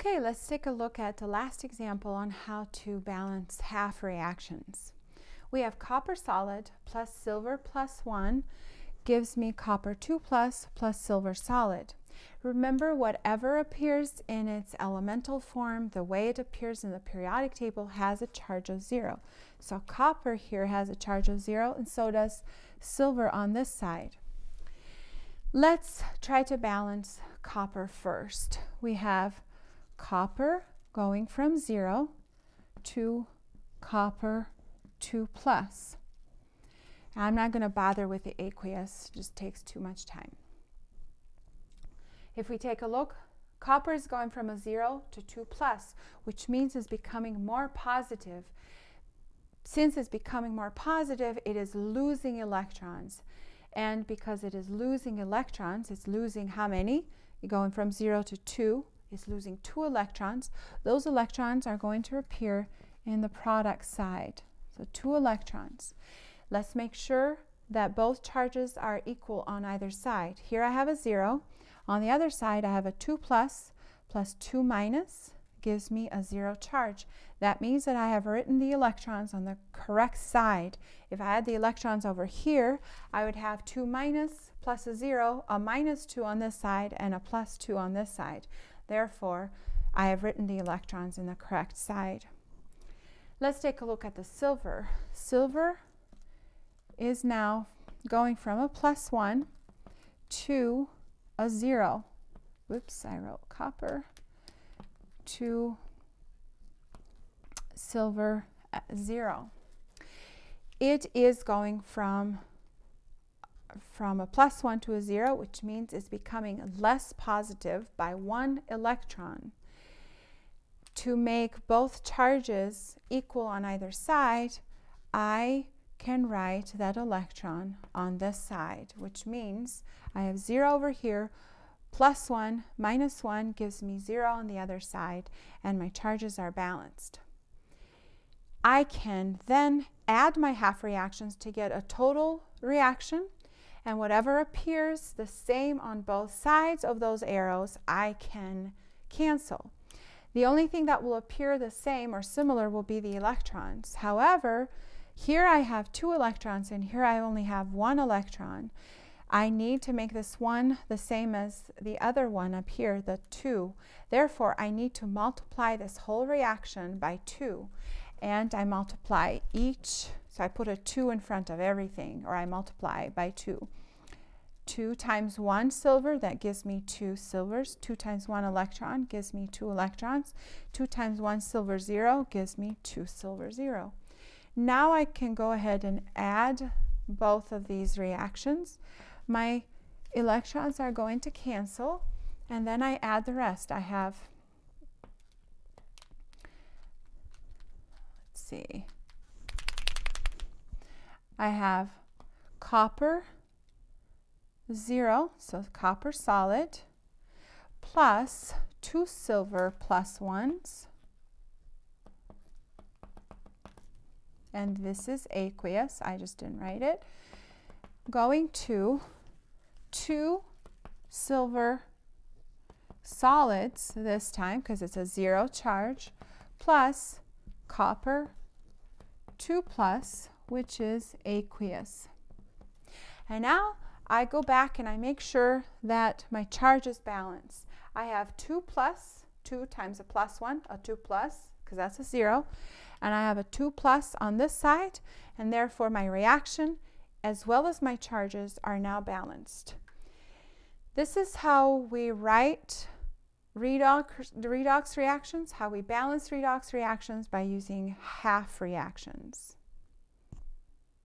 Okay, let's take a look at the last example on how to balance half reactions. We have copper solid plus silver plus 1 gives me copper 2 plus plus silver solid. Remember, whatever appears in its elemental form, the way it appears in the periodic table has a charge of 0. So copper here has a charge of 0, and so does silver on this side. Let's try to balance copper first. We have copper going from 0 to copper 2 plus. I'm not going to bother with the aqueous, just takes too much time. If we take a look, copper is going from a 0 to 2 plus, which means it's becoming more positive. Since it's becoming more positive, it is losing electrons. And because it is losing electrons, it's losing how many? You're going from 0 to 2 is losing two electrons. Those electrons are going to appear in the product side. So two electrons. Let's make sure that both charges are equal on either side. Here I have a zero. On the other side, I have a 2 plus plus 2 minus gives me a zero charge. That means that I have written the electrons on the correct side. If I had the electrons over here, I would have 2 minus plus a 0, a minus 2 on this side, and a plus 2 on this side. Therefore, I have written the electrons in the correct side. Let's take a look at the silver. Silver is now going from a plus 1 to a 0. Whoops, I wrote copper to silver 0. It is going from from a plus 1 to a 0, which means it's becoming less positive by one electron. To make both charges equal on either side, I can write that electron on this side, which means I have 0 over here, plus 1 minus 1 gives me 0 on the other side, and my charges are balanced. I can then add my half reactions to get a total reaction and whatever appears the same on both sides of those arrows, I can cancel. The only thing that will appear the same or similar will be the electrons. However, here I have two electrons and here I only have one electron. I need to make this one the same as the other one up here, the 2. Therefore, I need to multiply this whole reaction by 2. And I multiply each so I put a 2 in front of everything, or I multiply by 2. 2 times 1 silver, that gives me 2 silvers. 2 times 1 electron gives me 2 electrons. 2 times 1 silver 0 gives me 2 silver 0. Now I can go ahead and add both of these reactions. My electrons are going to cancel, and then I add the rest. I have, let's see, I have copper 0, so copper solid, plus 2 silver plus 1s, and this is aqueous, I just didn't write it, going to 2 silver solids this time because it's a zero charge plus copper 2 plus which is aqueous. And now I go back and I make sure that my charge is balanced. I have 2 plus, 2 times a plus 1, a 2 plus, because that's a 0. And I have a 2 plus on this side, and therefore my reaction as well as my charges are now balanced. This is how we write redox, redox reactions, how we balance redox reactions by using half reactions.